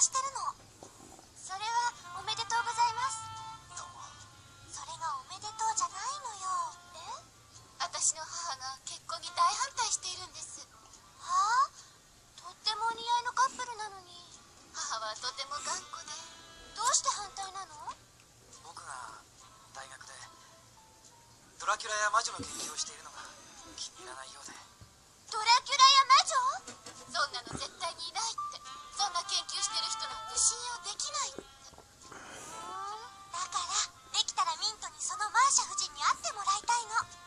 してるの。それはおめでとうございます。どうもそれがおめでとうじゃないのよ。え？私の母が結婚に大反対しているんです。はあ？とってもお似合いのカップルなのに。母はとても頑固で。どうして反対なの？僕が大学でドラキュラや魔女の研究をしているのが気に入らないようで。ドラキュラや魔女？そんなの絶対にいない。人なんて信用できない。だからできたらミントにそのマーシャ夫人に会ってもらいたいの。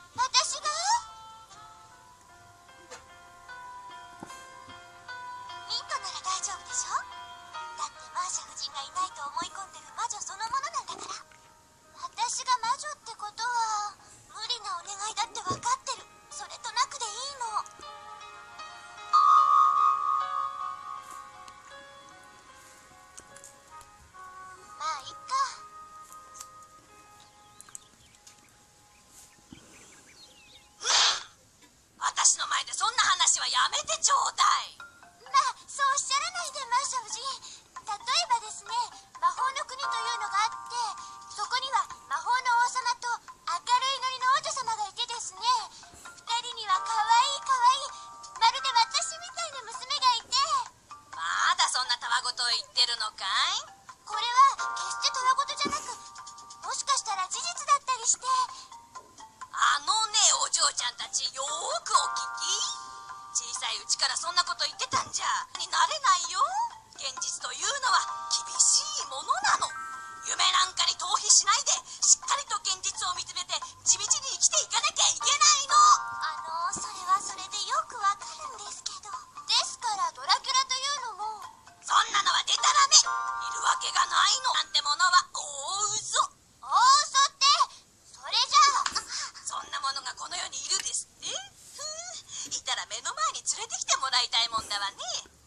連れてきてもらいたいもんだわね。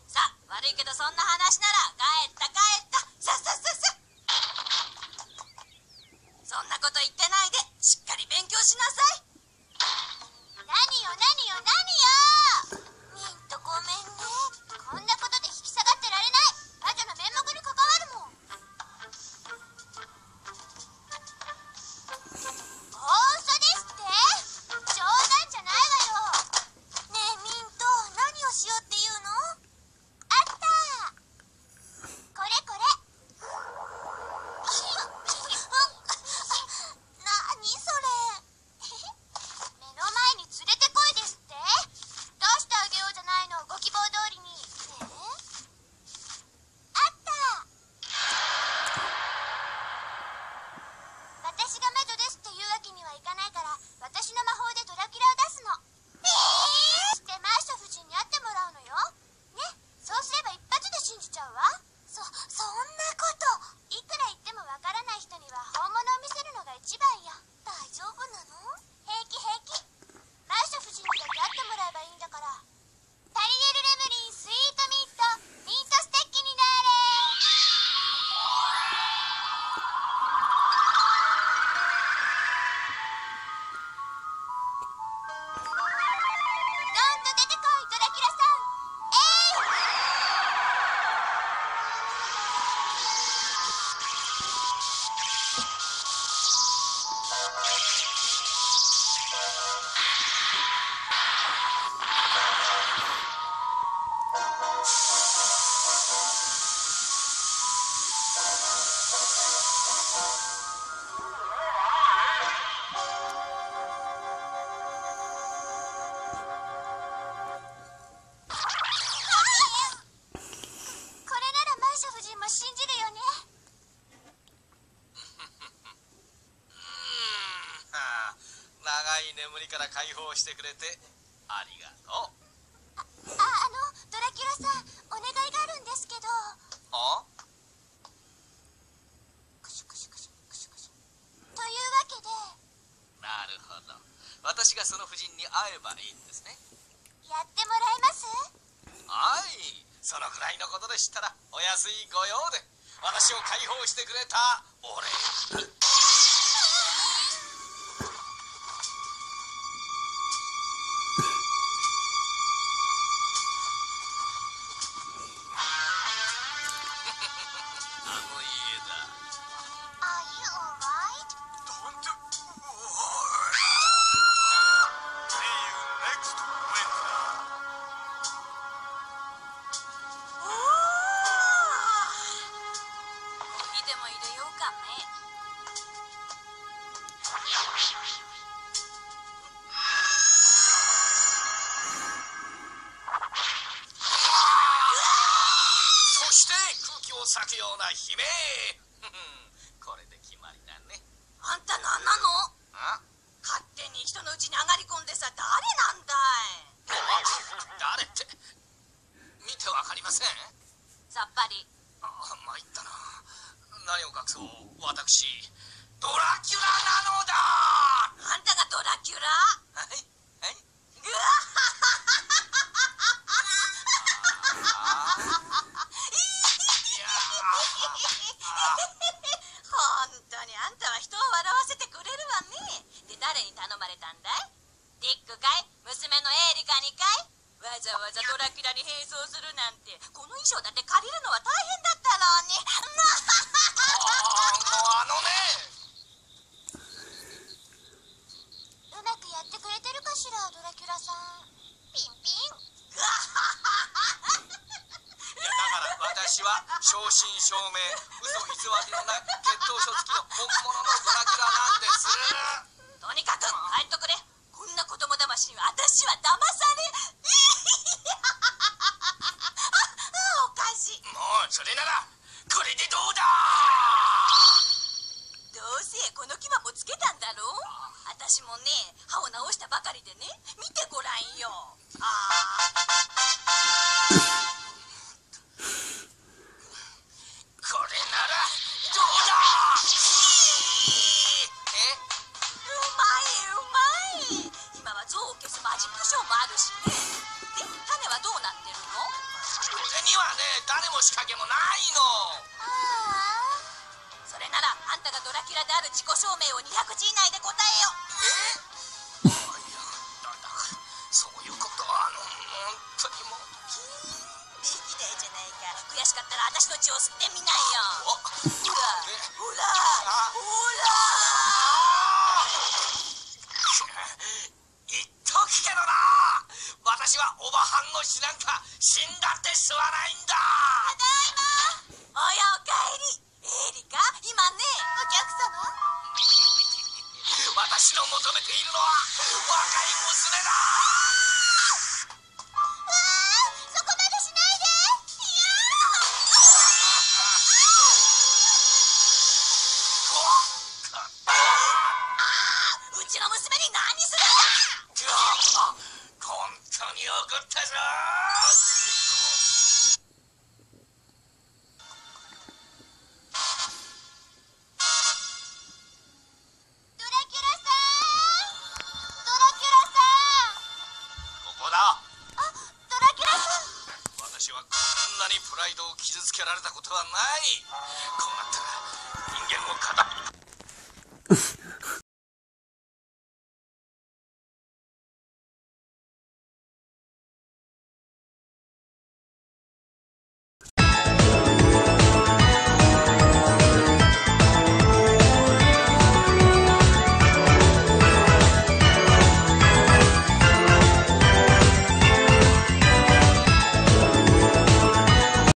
さあ悪いけどそんな話なら帰って。眠りから解放してくれてありがとう。ああのドラキュラさんお願いがあるんですけど。あ？なるほど。私がその夫人に会えばいいんですね。やってもらえます？はい。そのくらいのことでしたらお安い御用で私を解放してくれたお礼。そ。して空気を裂くような悲鳴キュラに変装するなんてこの衣装だって借りるのは大変だったろうに。あもうあのね。うまくやってくれてるかしらドラキュラさん。ピンピン。いやだから私は正真正銘嘘偽りのない血統書付きの本物のドラキュラなんです。とにかく帰っとくれ。こんな子供騙しに私は騙されそれならこれでどうだ？どうせこの牙もつけたんだろ？う私もね歯を直したばかりでね見てごらんよ。あこれならどうだ？え？うまいうまい。今は象を消すマジックショーもあるしね。で種はどうなってる？のこれにはね誰も仕掛けもないの。あそれならあんたがドラキュラである自己証明を200字以内で答えよ。え？いやだだからそういうことはあの？本当にもう。できないじゃないか。悔しかったら私の血を吸ってみなおいよほらほらあほ言